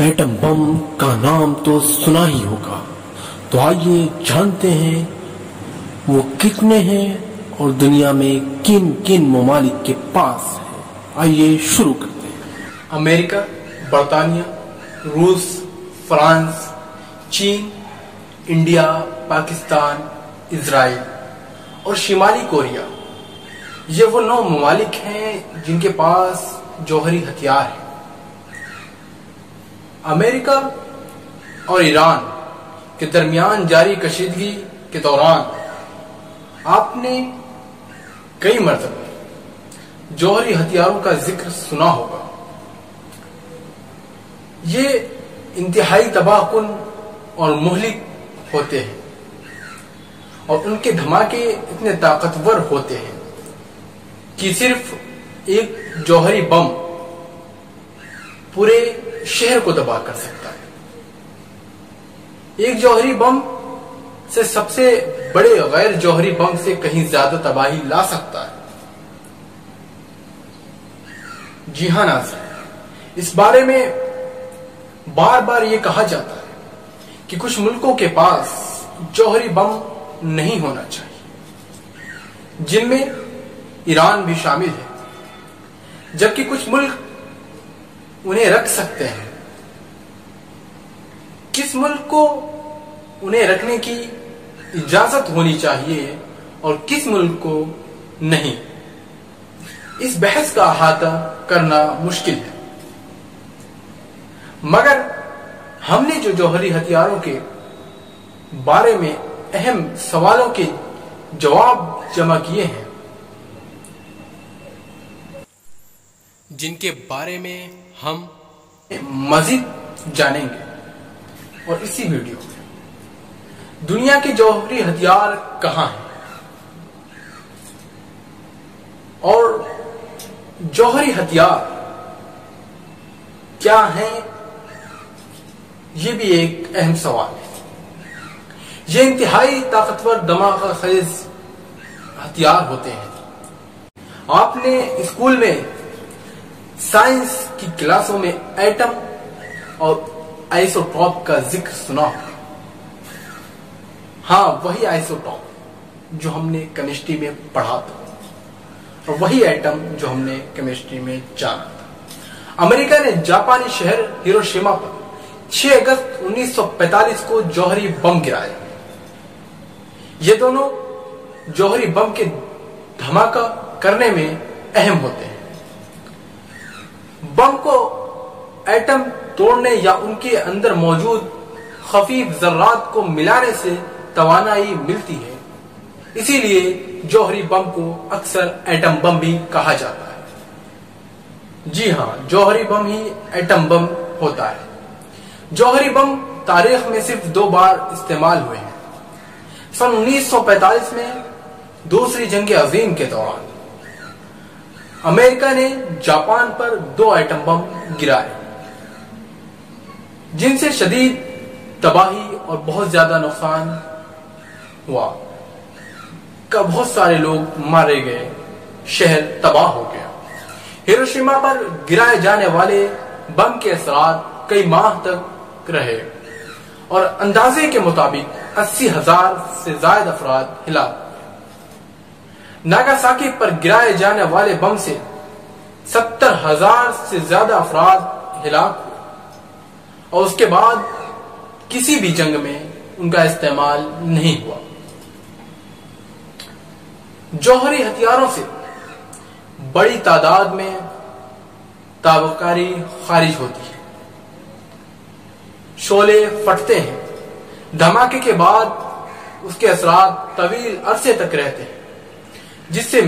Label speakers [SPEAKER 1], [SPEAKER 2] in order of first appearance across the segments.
[SPEAKER 1] Atom bomb का नाम तो सुना ही होगा। तो आइए जानते हैं, वो कितने हैं और दुनिया में किन किन ममालिक के पास है। आइए शुरू करते हैं।
[SPEAKER 2] अमेरिका, बरतानिया, रूस, फ्रांस, चीन, इंडिया, पाकिस्तान इसराइल और शिमाली कोरिया। ये वो नौ ममालिक हैं जिनके पास जौहरी हथियार है। अमेरिका और ईरान के दरमियान जारी कशीदगी के दौरान आपने कई मरतबे, जौहरी हथियारों का ज़िक्र सुना होगा। ये इंतहाई तबाहकुन और मुहलिक होते हैं और उनके धमाके इतने ताकतवर होते हैं कि सिर्फ़ एक जौहरी बम पूरे शहर को तबाह कर सकता है। एक जौहरी बम से सबसे बड़े गैर जौहरी बम से कहीं ज़्यादा तबाही ला सकता है। जी हाँ नाजर। इस बारे में बार बार ये कहा जाता है कि कुछ मुल्कों के पास जौहरी बम नहीं होना चाहिए, जिनमें ईरान भी शामिल है, जबकि कुछ मुल्क उन्हें रख सकते हैं। किस मुल्क को उन्हें रखने की इजाज़त होनी चाहिए और किस मुल्क को नहीं? इस बहस का अहाता करना मुश्किल है। मगर हमने जो जौहरी हथियारों के बारे में अहम सवालों के जवाब जमा किए हैं, जिनके बारे में हम मजीद जानेंगे और इसी वीडियो में। दुनिया के जौहरी हथियार कहाँ हैं? और जौहरी हथियार क्या है? ये भी एक अहम सवाल है। ये इंतहाई ताकतवर दमाग खेज हथियार होते हैं। आपने स्कूल में साइंस की क्लासों में एटम और आइसोटॉप का ज़िक्र सुना। हो, वही आइसोटॉप जो हमने केमिस्ट्री में पढ़ा था। और वही एटम जो हमने केमिस्ट्री में जाना था। अमेरिका ने जापानी शहर हिरोशिमा पर 6 अगस्त 1945 को जौहरी बम गिराया। ये दोनों जौहरी बम के धमाका करने में अहम होते हैं। बम को एटम तोड़ने या उनके अंदर मौजूद खफीफ जर्रात को मिलाने से तवानाई मिलती है। इसीलिए जौहरी बम को अक्सर एटम बम भी कहा जाता है। जी हाँ जौहरी बम ही एटम बम होता है। जौहरी बम तारीख में सिर्फ़ दो बार इस्तेमाल हुए हैं। सन 1945 में दूसरी जंग अजीम के दौरान अमेरिका ने जापान पर दो आइटम बम गिराए, जिनसे शदीद, तबाही और बहुत ज़्यादा नुकसान हुआ। का बहुत सारे लोग मारे गए, शहर तबाह हो गया। हिरोशिमा पर गिराए जाने वाले बम के असरात कई माह तक रहे और अंदाजे के मुताबिक अस्सी हज़ार से ज़्यादा अफराद हिलाक नागासाकी पर गिराए जाने वाले बम से सत्तर हज़ार से ज़्यादा अफराद हिलाक हुए। और उसके बाद किसी भी जंग में उनका इस्तेमाल नहीं हुआ। जौहरी हथियारों से बड़ी तादाद में ताबकारी खारिज होती है। शोले फटते हैं। धमाके के बाद उसके असरात तवील अरसे तक रहते हैं। जिससे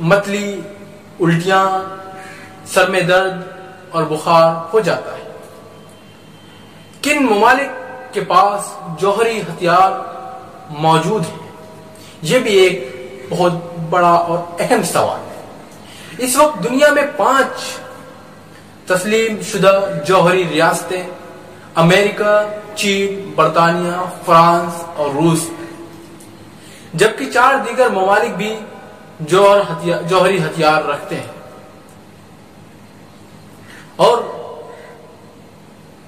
[SPEAKER 2] मतली उल्टियाँ, सर में दर्द और बुखार हो जाता है। किन ममालिक के पास जौहरी हथियार मौजूद है? ये भी एक बहुत बड़ा और अहम सवाल है। इस वक्त दुनिया में पाँच तस्लीम शुदा जौहरी रियासतें, अमेरिका, चीन, बरतानिया, फ्रांस और रूस जबकि चार दीगर ममालिक भी जौहर हथियार जौहरी हथियार रखते हैं। और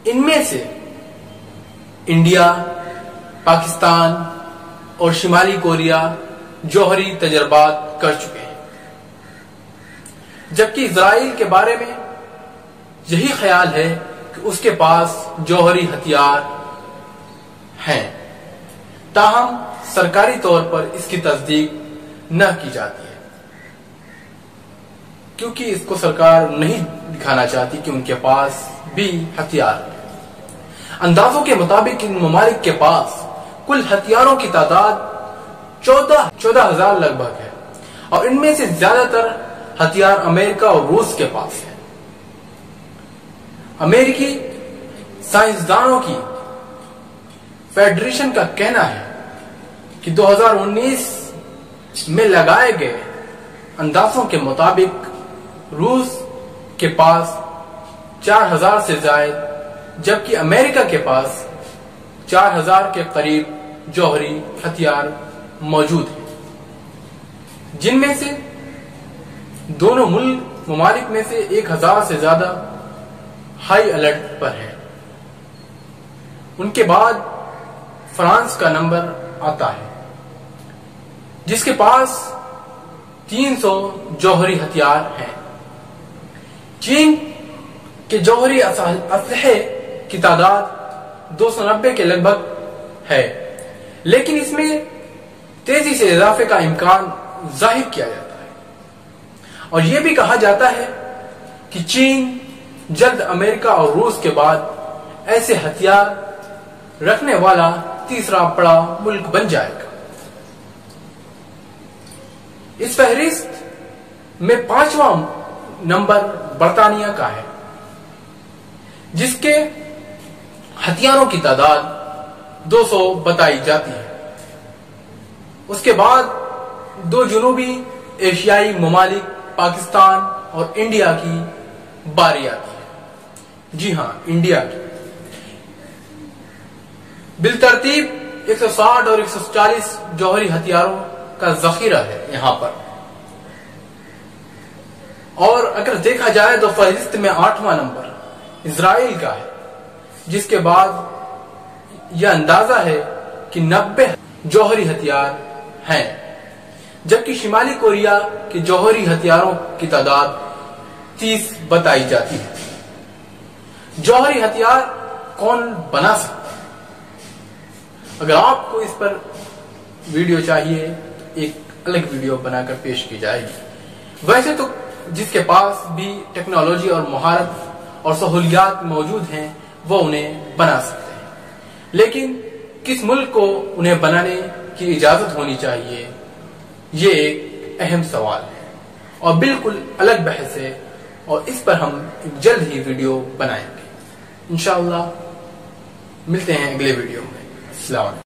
[SPEAKER 2] इनमें से इंडिया, पाकिस्तान और शिमाली कोरिया जौहरी तजर्बात कर चुके हैं। जबकि इसराइल के बारे में यही ख्याल है कि उसके पास जौहरी हथियार हैं। ताहम सरकारी तौर पर इसकी तस्दीक न की जाती है। क्योंकि इसको सरकार नहीं दिखाना चाहती कि उनके पास भी हथियार है। अंदाजों के मुताबिक इन ममालिक के पास कुल हथियारों की तादाद चौदह चौदह हज़ार लगभग है और इनमें से ज़्यादातर हथियार अमेरिका और रूस के पास है। अमेरिकी साइंसदानों की फेडरेशन का कहना है कि 2019 में लगाए गए अंदाजों के मुताबिक रूस के पास 4000 से ज़्यादा, जबकि अमेरिका के पास 4000 के करीब जौहरी हथियार मौजूद हैं। जिनमें से दोनों मुल्क ममालिक में से 1000 से ज़्यादा हाई अलर्ट पर है। उनके बाद फ्रांस का नंबर आता है। जिसके पास 300 जौहरी हथियार हैं। चीन के जौहरी असलहे की तादाद 290 के लगभग है। लेकिन इसमें तेज़ी से इजाफे का इम्कान ज़ाहिर किया जाता है। और यह भी कहा जाता है कि चीन जल्द अमेरिका और रूस के बाद ऐसे हथियार रखने वाला तीसरा बड़ा मुल्क बन जाएगा। इस फहरिस्त में पांचवा नंबर बर्तानिया का है, जिसके हथियारों की तादाद 200 बताई जाती है। उसके बाद दो जुनूबी एशियाई ममालिक पाकिस्तान और इंडिया की बारी आती है। जी हाँ, इंडिया की। बिल तरतीब 160 और 140 जौहरी हथियारों का जखीरा है यहाँ पर। और अगर देखा जाए तो फहरिस्त में आठवां नंबर इसराइल का है, जिसके बाद यह अंदाज़ा है कि 90 जौहरी हथियार हैं, जबकि शिमाली कोरिया के जौहरी हथियारों की तादाद 30 बताई जाती है। जौहरी हथियार कौन बना सकता है? अगर आपको इस पर वीडियो चाहिए एक अलग वीडियो बनाकर पेश की जाएगी। वैसे तो जिसके पास भी टेक्नोलॉजी और महारत और सहूलियात मौजूद हैं, वो उन्हें बना सकते हैं। लेकिन किस मुल्क को उन्हें बनाने की इजाज़त होनी चाहिए, ये एक अहम सवाल है। और बिल्कुल अलग बहस है, और इस पर हम जल्द ही वीडियो बनाएँगे। इंशाल्लाह मिलते हैं अगले वीडियो में। अस्सलाम